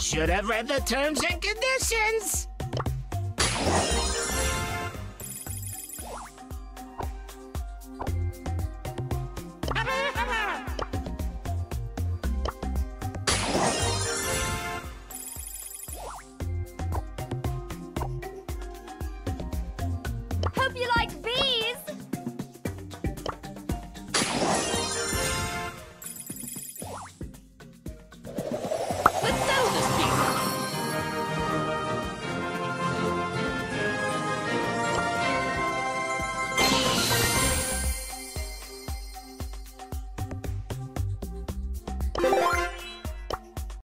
Should have read the terms and conditions.